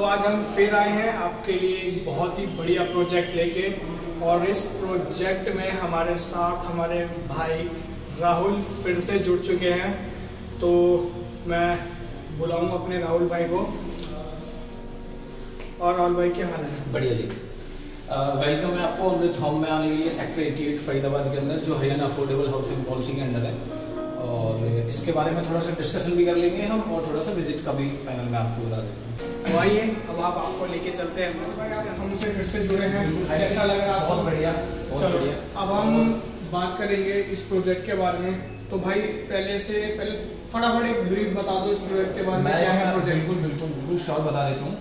तो आज हम फिर आए हैं आपके लिए एक बहुत ही बढ़िया प्रोजेक्ट लेके और इस प्रोजेक्ट में हमारे साथ हमारे भाई राहुल फिर से जुड़ चुके हैं। तो मैं बुलाऊँगा अपने राहुल भाई को। और राहुल भाई, क्या हाल है? बढ़िया जी। वेलकम है आपको अमृत होम में आने के लिए सेक्टर 88 फरीदाबाद के अंदर, जो हरियाणा अफोर्डेबल हाउसिंग पॉलिसी के अंडर है। और इसके बारे में थोड़ा सा डिस्कशन भी कर लेंगे हम और थोड़ा सा विज़िट का भी पैनल में आपको बता हैं तो आइए अब आप आपको लेके चलते हैं। हमसे फिर से जुड़े हैं। कैसा लग रहा है बहुत बढ़िया चलो अब हम बात करेंगे इस प्रोजेक्ट के बारे में। तो भाई पहले से पहले फटाफट एक ब्रीफ बता दो इस प्रोजेक्ट के बारे में मैं क्या है प्रोजेक्ट बिल्कुल बिल्कुल बिल्कुल श्योर बता देता हूँ।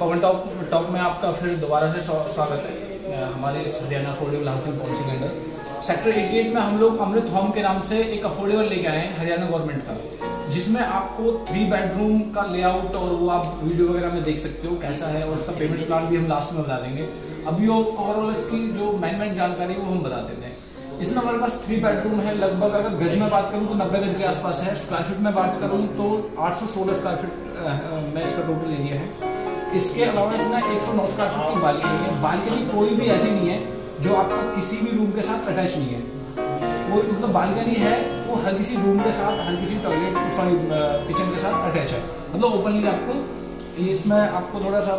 पवन टॉप टॉप में आपका फिर दोबारा से स्वा- स्वागत है। हमारे हरियाणा अफोर्डेबल हाउसिंग पॉलिसी के अंडर सेक्टर 88 में हम लोग अमृत होम के नाम से एक अफोर्डेबल लेके आए हैं, हरियाणा गवर्नमेंट का। जिसमें आपको थ्री बेडरूम का लेआउट और वो आप वीडियो वगैरह में देख सकते हो कैसा है और उसका पेमेंट प्लान भी हम लास्ट में बता देंगे। अभी ओवरऑल इसकी जो मेन मेन जानकारी है वो हम बता देते हैं। इसमें हमारे पास थ्री बेडरूम है, लगभग अगर गज में बात करूँ तो नब्बे गज के आसपास है। स्क्वायर फीट में बात करूँ तो 816 स्क्वायर फीट में इसका टोटल एरिया है। इसके अलावा इसमें 109 स्क्वायर फीट की बालकनी है। बालकनी कोई भी ऐसी नहीं है। जो आपका किसी भी रूम के साथ अटैच नहीं है। कोई मतलब बालकनी है वो हर किसी रूम के साथ हर किसी टॉयलेट सॉरी किचन के साथ अटैच है। मतलब ओपनली आपको इसमें आपको थोड़ा सा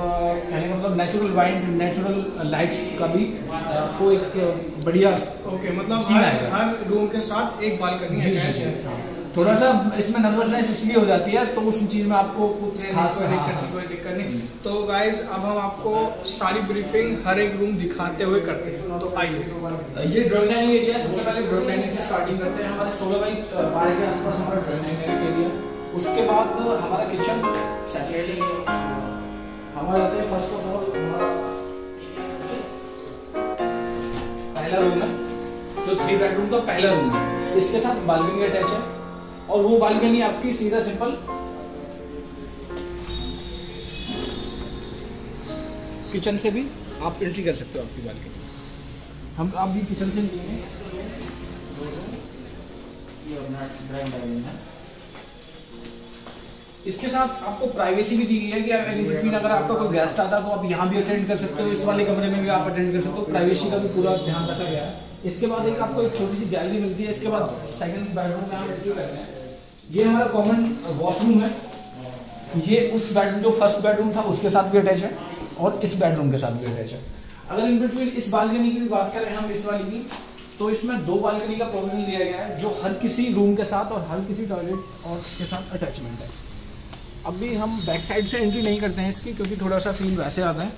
कहने का मतलब नेचुरल वाइंड नेचुरल लाइट्स का भी आपको एक बढ़िया ओके मतलब हर, हर रूम के साथ एक बालकनी जी, है। जी। थोड़ा सा इसमें नर्वसनेस इसलिए हो जाती है तो उस चीज़ में आपको कुछ नहीं, खास कोई हाँ, दिक्कत नहीं कोई दिक्कत नहीं। तो गाइज़ अब हम आपको सारी ब्रीफिंग हर एक रूम दिखाते हुए करते हैं। तो आइए। ये ड्राइंग डाइनिंग एरिया सबसे पहले ड्राइंग डाइनिंग से स्टार्टिंग करते हैं। हमारे सोलह बाई बारह के आसपास हमारा ड्राइंग डाइनिंग एरिया उसके बाद हमारा किचन एरिया हमारा आते हैं। फ़र्स्ट ऑफ़ ऑल हमारा पहला रूम है जो थ्री बेडरूम का पहला रूम है। इसके साथ बालकनी अटैच है। और वो बालकनी आपकी सीधा सिंपल। किचन से भी आप एंट्री कर सकते हो आपकी बालकनी। हम आप भी किचन से निकलेंगे। इसके साथ आपको प्राइवेसी भी दी गई है कि बिटवीन अगर आपका कोई गेस्ट आता है तो आप यहाँ भी अटेंड कर सकते हो इस वाले कमरे में भी आप अटेंड कर सकते हो। प्राइवेसी का भी पूरा ध्यान रखा गया है। इसके बाद एक आपको एक छोटी सी गैलरी मिलती है। इसके बाद सेकंड बेडरूम में हम एंट्री करते हैं। ये हमारा कॉमन वॉशरूम है। ये उस बेडरूम जो फ़र्स्ट बेडरूम था, उसके साथ भी अटैच है और इस बेडरूम के साथ भी अटैच है। अगर इन बिटवीन इस बालकनी की बात करें हम, इस वाली की तो इसमें दो बालकनी का प्रोविज़न दिया गया है, जो हर किसी रूम के साथ और हर किसी टॉयलेट और के साथ अटैचमेंट है। अभी हम बैक साइड से एंट्री नहीं करते हैं इसकी, क्योंकि थोड़ा सा फील वैसे आता है।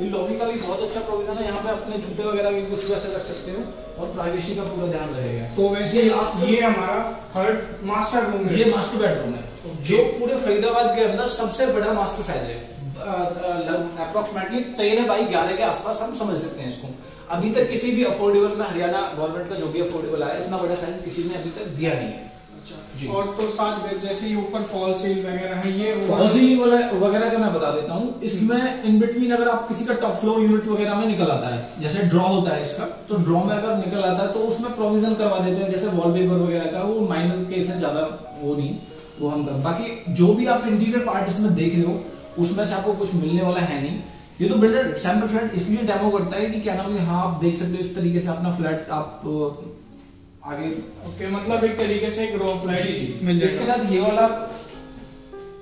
इन लॉबी का भी बहुत अच्छा प्रोविज़न है। यहाँ पे अपने जूते वगैरह भी कुछ वैसे रख सकते हो और प्राइवेसी का पूरा ध्यान रहेगा। तो वैसे ये हमारा थर्ड मास्टर रूम है। ये मास्टर बेडरूम है। जो पूरे फरीदाबाद के अंदर सबसे बड़ा मास्टर साइज़ है। अप्रोक्सीमेटली तेरह बाई ग्यारह के आसपास हम समझ सकते हैं इसको। अभी तक किसी भी अफोर्डेबल में हरियाणा गवर्नमेंट का जो भी अफोर्डेबल आया इतना बड़ा साइज़ किसी ने अभी तक दिया नहीं है। और तो साथ में जैसे ये ऊपर फॉल सील वगैरह है ये फॉल्सी वगैरह का मैं बता देता हूँ। इसमें इन बिटवीन अगर आप किसी का टॉप फ्लोर यूनिट वगैरह में निकल आता है जैसे ड्रॉ होता है इसका तो ड्रॉ में अगर निकल आता है तो उसमें प्रोविज़न करवा देते हैं जैसे वॉलपेपर वगैरह का वो माइनर केस है ज़्यादा वो नहीं वो हम कर बाकी जो भी आप इंटीरियर पार्ट इसमें देख रहे हो उसमें से आपको कुछ मिलने वाला है नहीं। ये तो बिल्डर सैंपल फ्लैट इसलिए डेमो करता है कि क्या नाम हाँ आप देख सकते हो इस तरीके से अपना फ्लैट आप आगे। ओके okay, मतलब एक तरीके से एक रो फ्लैट। मिल इसके साथ ये वाला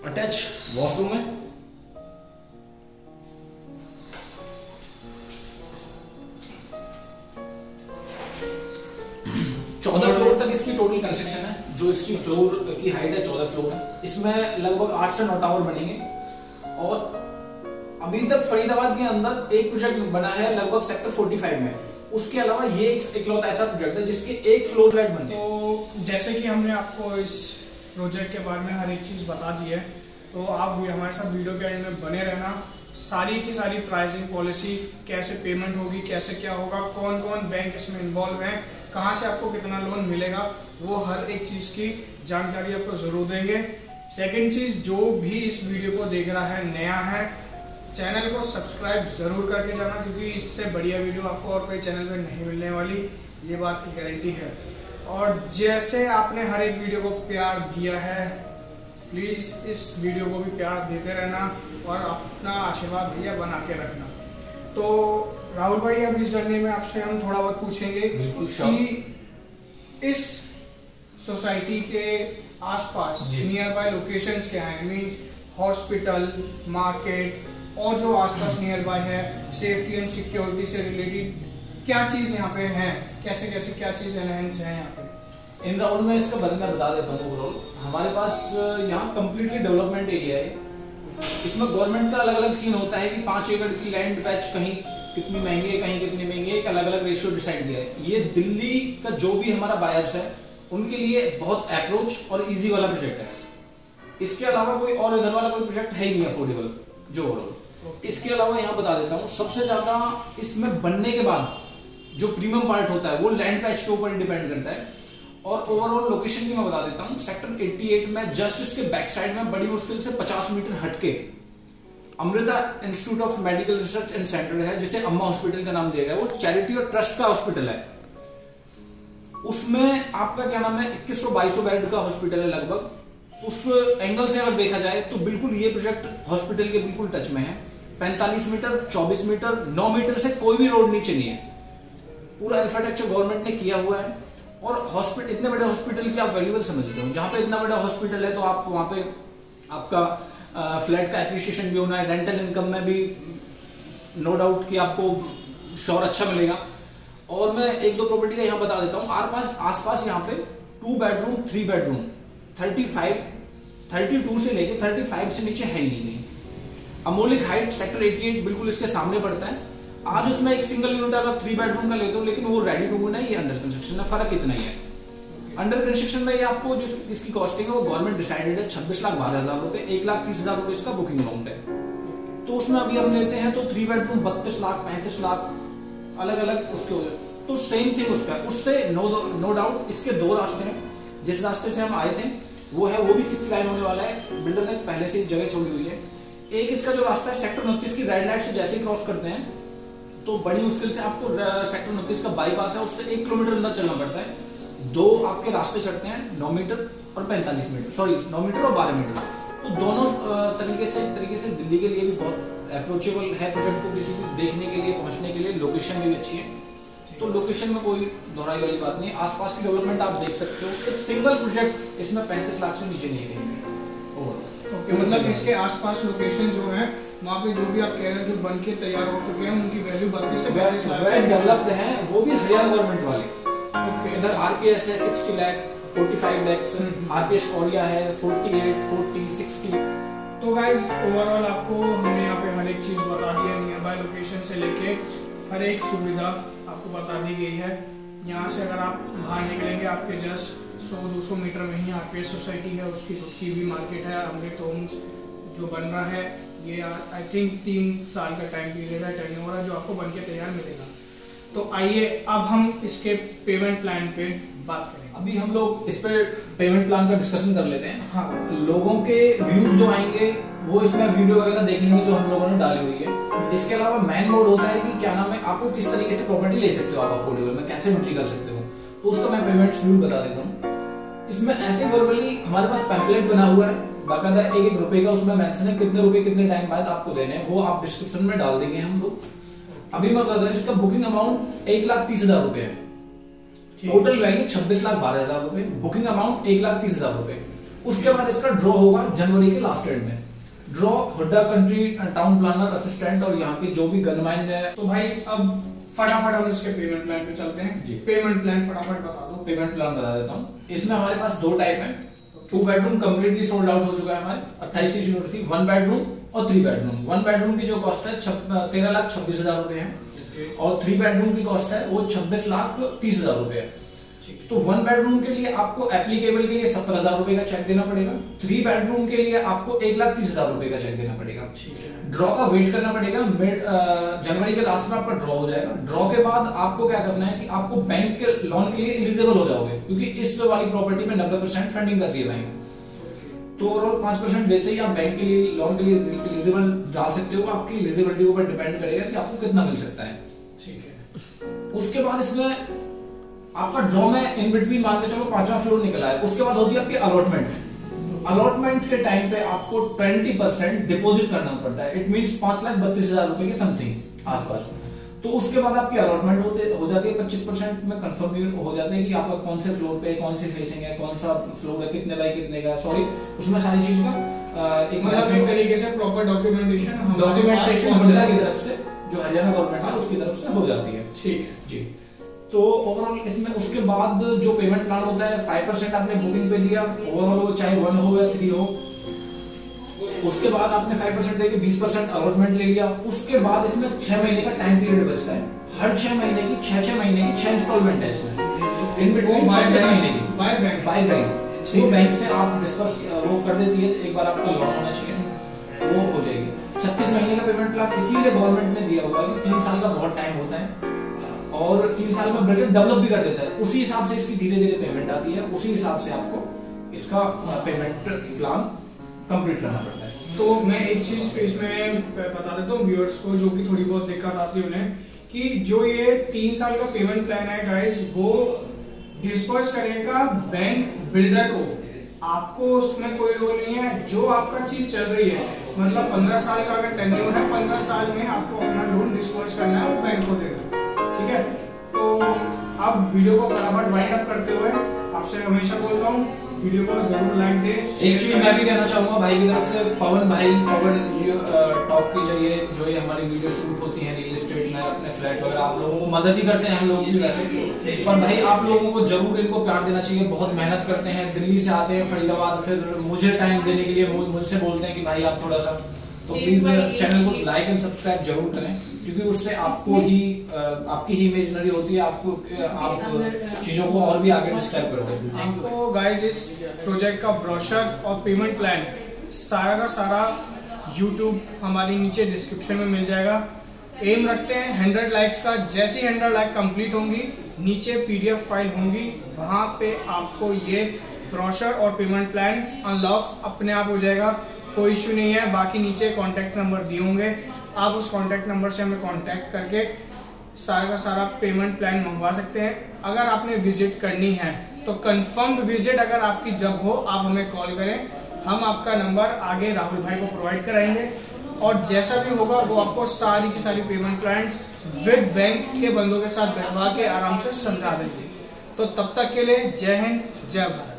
अटैच वॉशरूम है। चौदह फ्लोर तक इसकी टोटल कंस्ट्रक्शन है जो इसकी फ्लोर की हाइट है चौदह फ्लोर है। इसमें लगभग आठ से नौ टावर बनेंगे। और अभी तक फरीदाबाद के अंदर एक प्रोजेक्ट बना है, लगभग सेक्टर 45 में। उसके अलावा ये एक इकलौता ऐसा प्रोजेक्ट है जिसके एक फ्लोर फ्लैट बने तो जैसे कि हमने आपको इस प्रोजेक्ट के बारे में हर एक चीज़ बता दी है तो आप भी हमारे साथ वीडियो के एंड में बने रहना। सारी की सारी प्राइसिंग पॉलिसी कैसे पेमेंट होगी, कैसे क्या होगा कौन कौन बैंक इसमें इन्वॉल्व है, कहाँ से आपको कितना लोन मिलेगा, वो हर एक चीज़ की जानकारी आपको ज़रूर देंगे। सेकेंड चीज़, जो भी इस वीडियो को देख रहा है, नया है चैनल को सब्सक्राइब ज़रूर करके जाना क्योंकि इससे बढ़िया वीडियो आपको और कोई चैनल पे नहीं मिलने वाली ये बात की गारंटी है। और जैसे आपने हर एक वीडियो को प्यार दिया है प्लीज़ इस वीडियो को भी प्यार देते रहना और अपना आशीर्वाद भैया बना के रखना। तो राहुल भाई अब इस जर्नी में आपसे हम थोड़ा बहुत पूछेंगे कि इस सोसाइटी के आसपास। नियर बाय लोकेशंस क्या हैं? मींस हॉस्पिटल मार्केट और जो आसपास नियर बाय है सेफ्टी एंड सिक्योरिटी से रिलेटेड क्या चीज़ यहाँ पे है? कैसे कैसे, क्या चीज़ एनहेंस है यहाँ पे? इन राउंड में इसका बारे में बता देता हूँ ओवरऑल हमारे पास यहाँ कम्प्लीटली डेवलपमेंट एरिया है। इसमें गवर्नमेंट का अलग अलग सीन होता है कि पाँच एकड़ की लैंड पैच कहीं कितनी महँगी है, कहीं कितनी महँगी है, एक अलग अलग रेशियो डिसाइड किया है। ये दिल्ली का जो भी हमारा बायर्स है, उनके लिए बहुत अप्रोच और इजी वाला प्रोजेक्ट है। इसके अलावा कोई और इधर वाला कोई प्रोजेक्ट है ही नहीं अफोर्डेबल जो ओवरऑल इसके अलावा यहाँ बता देता हूँ, सबसे ज़्यादा इसमें बनने के बाद जो प्रीमियम पार्ट होता है, वो लैंड पैच के ऊपर डिपेंड करता है। और ओवरऑल लोकेशन की मैं बता देता हूँ सेक्टर 88 में जस्ट इसके बैक साइड में बड़ी मुश्किल से 50 मीटर हटके Amrita institute of medical research and centre है, जिसे अम्मा हॉस्पिटल का नाम दिया गया। वो चैरिटी और ट्रस्ट का हॉस्पिटल है। उसमें आपका क्या नाम है, इक्कीस सौ बेड का हॉस्पिटल है लगभग। उस एंगल से अगर देखा जाए तो बिल्कुल ये प्रोजेक्ट हॉस्पिटल के बिल्कुल टच में है। 45 मीटर 24 मीटर 9 मीटर से कोई भी रोड नीचे नहीं है। पूरा इंफ्रास्ट्रक्चर गवर्नमेंट ने किया हुआ है और हॉस्पिटल इतने बड़े हॉस्पिटल की आप वैल्यूबल समझते हो। जहाँ पे इतना बड़ा हॉस्पिटल है तो आप वहाँ पे आपका फ्लैट का एप्रिसिएशन भी होना है रेंटल इनकम में भी नो डाउट कि आपको श्योर अच्छा मिलेगा। और मैं एक दो प्रॉपर्टी का यहाँ बता देता हूँ। आर पास आसपास यहाँ पे two bedroom three bedroom thirty five thirty two से लेके थर्टी फाइव से नीचे है ही नहीं। अमोलिक हाइट सेक्टर 88 बिल्कुल इसके सामने पड़ता है। आज उसमें एक सिंगल यूनिट अगर थ्री बेडरूम का लेते हो, लेकिन वो रेडी टू है, ये अंडर कंस्ट्रक्शन है, फ़र्क इतना ही है। अंडर कंस्ट्रक्शन में ये आपको जो इसकी कॉस्टिंग है, वो गवर्नमेंट डिसाइडेड है, छब्बीस लाख बारह हज़ार रुपए, एक लाख तीस हज़ार रुपए इसका बुकिंग अमाउंट है। तो उसमें अभी हम लेते हैं तो थ्री बेडरूम बत्तीस लाख, पैंतीस लाख अलग अलग उसके तो सेम थिंग उसका, उससे नो नो डाउट इसके दो रास्ते हैं। जिस रास्ते से हम आए थे, वो है, वो भी सिक्स लाइन होने वाला है। बिल्डर ने पहले से जगह छोड़ी हुई है। एक इसका जो रास्ता है सेक्टर उनतीस की रेड लाइट से जैसे ही क्रॉस करते हैं तो बड़ी मुश्किल से आपको सेक्टर उनतीस का बाईपास है, उससे एक किलोमीटर अंदर चलना पड़ता है। दो आपके रास्ते चढ़ते हैं, नौ मीटर और पैंतालीस मीटर सॉरी नौ मीटर और बारह मीटर। तो दोनों तरीके से तरीके से दिल्ली के लिए भी बहुत अप्रोचेबल है प्रोजेक्ट को किसी भी देखने के लिए, पहुँचने के लिए लोकेशन भी अच्छी है। तो लोकेशन में कोई दोहराई वाली बात नहीं आसपास की डेवलपमेंट आप देख सकते हो। एक सिंगल प्रोजेक्ट इसमें पैंतीस लाख से नीचे नहीं भी Overall. मतलब इसके आसपास लोकेशन जो है वहाँ पे जो भी आप कह रहे हैं जो बन के तैयार हो चुके हैं उनकी वैल्यू बत्तीस से बयालीस लाख डेवलप्ड है वो भी हरियाणा गवर्नमेंट वाले। ओके इधर आरपीएस है 60 लाख 45 लैक्स हम्म। आरपीएस कोरिया है 48 40 60 तो गाइज़ ओवरऑल आपको हमने यहाँ पे हर एक चीज़ बता दी है नियर बाय लोकेशन से लेके हर एक सुविधा आपको बता दी गई है। यहाँ से अगर आप बाहर निकलेंगे आपके जस्ट 100-200 मीटर में ही आरपीएस सोसाइटी है उसकी खुद की भी मार्केट है अमृत होम्स जो बन रहा है ये आई थिंक तीन साल का टाइम पीरियड है टर्न ओवर जो आपको बन के तैयार मिलेगा। तो आइए अब हम इसके पेमेंट प्लान पे बात करें। अभी हम लोग इस पे पेमेंट प्लान का डिस्कशन कर लेते हैं। हाँ। लोगों के व्यूज़ जो आएँगे वो इसमें वीडियो वगैरह देख लेंगे जो हम लोगों ने डाली हुई है। इसके अलावा मेन मोड होता है कि क्या नाम है आपको किस तरीके से प्रॉपर्टी ले सकते हो आप अफोर्डेबल में कैसे एंट्री कर सकते हो। तो उसका मैं पेमेंट शेड्यूल बता देता हूँ। इसमें ऐसे वर्बली हमारे पास पैम्पलेट बना हुआ है। बाकायदा एक एक रुपए का उसमें मेंशन है कितने रुपए कितने टाइम बाद आपको देने हैं वो आप डिस्क्रिप्शन में डाल देंगे हम लोग। अभी मैं बता दूँ इसका बुकिंग अमाउंट एक लाख तीस हज़ार रुपए है। टोटल वैल्यू छब्बीस लाख बारह हज़ार रुपए। बुकिंग अमाउंट एक लाख तीस हज़ार रुपए। उसके बाद इसका ड्रॉ होगा जनवरी के लास्ट एंड में। Draw HUDA country town planner assistant और यहाँ के जो भी गनमैन है। तो भाई अब फटाफट हम इसके पेमेंट प्लान पे चलते हैं। जी। पेमेंट प्लान फटाफट बता दो। पेमेंट प्लान बता देता हूँ। इसमें हमारे पास दो टाइप है। Two bedroom completely sold out हो चुका है हमारे। अट्ठाईस की यूनिट थी वन बेडरूम और थ्री बेडरूम वन बेडरूम की जो कॉस्ट है तेरह लाख छब्बीस हज़ार रुपए है। और थ्री बेडरूम की कॉस्ट है वो छब्बीस लाख तीस हज़ार रुपए है। तो वन बेडरूम के लिए आपको एप्लीकेबल के लिए सत्तर हज़ार रुपए का चेक देना पड़ेगा। थ्री बेडरूम के लिए आपको एक लाख तीस हज़ार रुपए का चेक देना पड़ेगा। ड्रॉ का वेट करना पड़ेगा। मिड जनवरी के लास्ट में आपका ड्रॉ हो जाएगा। ड्रॉ के बाद आपको क्या करना है कि आपको बैंक के लोन के लिए एलिजिबल हो जाओगे क्योंकि इस वाली प्रॉपर्टी में नब्बे परसेंट फंडिंग कर है बैंक तो ओवरऑल पाँच परसेंट देते ही आप बैंक के लिए लोन के लिए एलिजिबल डाल सकते हो। आपकी एलिजिबिलिटी ऊपर डिपेंड करेगा कि आपको कितना मिल सकता है। ठीक है। उसके बाद इसमें आपका ड्रॉ में इन बिटवीन मान के चलो पांचवा फ्लोर निकला है उसके बाद होती है आपकी अलॉटमेंट अलॉटमेंट के टाइम पे आपको 20 परसेंट डिपोजिट करना पड़ता है. इट मीन पाँच लाख बत्तीस हज़ार रुपए के समथिंग आसपास. तो उसके बाद आपकी अलॉटमेंट होते हो जाती है पच्चीस परसेंट. में कंफर्म हो जाते हैं कि आपका कौन से फ्लोर पे कौन सी फेसिंग है कौन सा फ्लोर है कितने बाई कितने का. सॉरी उसमें सारी चीज़ का एक मतलब एक तरीके से प्रॉपर डॉक्यूमेंटेशन डॉक्यूमेंटेशन की तरफ़ से जो हरियाणा गवर्नमेंट है उसकी तरफ़ से हो जाती है. ठीक जी। तो ओवरऑल इसमें उसके बाद जो पेमेंट प्लान होता है फाइव परसेंट आपने बुकिंग पे दिया ओवरऑल वो चाहे वन हो या थ्री हो उसके बाद आपने फाइव परसेंट देके बीस परसेंट अलॉटमेंट ले लिया उसके बाद इसमें छह महीने का टाइम पीरियड बचता है। हर छह महीने की छह छह महीने की छह इंस्टॉलमेंट है इसमें। इन बिटवीन छह महीने की। बाय बैंक बाय बैंक वो बैंक से आप डिस्कस वो कर देती है एक बार आपको लॉक होना चाहिए। वो हो जाएगी। छत्तीस महीने का पेमेंट प्लान इसीलिए गवर्नमेंट ने दिया हुआ है कि तीन साल का बहुत टाइम होता है। और तीन साल में बिल्कुल डेवलप भी कर देता है। उसी हिसाब से इसकी धीरे धीरे पेमेंट आती है। उसी हिसाब से आपको इसका पेमेंट प्लान कंप्लीट करना पड़ता है। तो मैं एक चीज़ इसमें बता देता हूँ व्यूअर्स को जो कि थोड़ी बहुत दिक्कत आती है उन्हें, कि जो ये तीन साल का पेमेंट प्लान है गाइस वो डिस्पर्स करेगा बैंक बिल्डर को। आपको उसमें कोई रोल नहीं है, जो आपका चीज़ चल रही है। मतलब पंद्रह साल का अगर टेन्योर है, पंद्रह साल में आपको अपना लोन डिस्पर्स करना है, वो बैंक को देगा। ठीक है? तो अब वीडियो को फटाफट वाइंड अप करते हुए आपसे हमेशा बोलता हूँ वीडियो को ज़रूर लाइक दे एक चीज़ मैं भी कहना चाहूँगा भाई की तरफ़ से पवन भाई पवन टॉप के ज़रिए जो ये हमारी वीडियो शूट होती है रियल एस्टेट में अपने फ्लैट वगैरह आप लोगों को मदद ही करते हैं हम लोग वैसे। पर भाई आप लोगों को ज़रूर इनको प्यार देना चाहिए बहुत मेहनत करते हैं दिल्ली से आते हैं फरीदाबाद फिर मुझे टाइम देने के लिए मुझसे बोलते हैं कि भाई आप थोड़ा सा तो प्लीज़ चैनल को लाइक एंड सब्सक्राइब ज़रूर करें क्योंकि उससे आपको ही आपकी ही इमेजनरी होती है आपको आप चीज़ों को और भी आगे डिस्क्राइब करते हैं। आपको गाइस इस प्रोजेक्ट का ब्रोशर और पेमेंट प्लान सारा का सारा यूट्यूब हमारी नीचे डिस्क्रिप्शन में मिल जाएगा। एम रखते हैं हंड्रेड लाइक्स का जैसे ही हंड्रेड लाइक कंप्लीट होंगी नीचे पीडीएफ फ़ाइल होंगी वहाँ पे आपको ये ब्रोशर और पेमेंट प्लान अनलॉक अपने आप हो जाएगा। कोई इश्यू नहीं है, बाकी नीचे कॉन्टैक्ट नंबर दिए होंगे आप उस कॉन्टैक्ट नंबर से हमें कॉन्टैक्ट करके सारा का सारा पेमेंट प्लान मंगवा सकते हैं। अगर आपने विज़िट करनी है तो कंफर्म विज़िट अगर आपकी जब हो, आप हमें कॉल करें। हम आपका नंबर आगे राहुल भाई को प्रोवाइड कराएँगे। और जैसा भी होगा, वो आपको सारी की सारी पेमेंट प्लान्स विद बैंक के बंदों के साथ बैठवा के आराम से समझा देंगे। तो तब तक के लिए जय हिंद, जय भारत।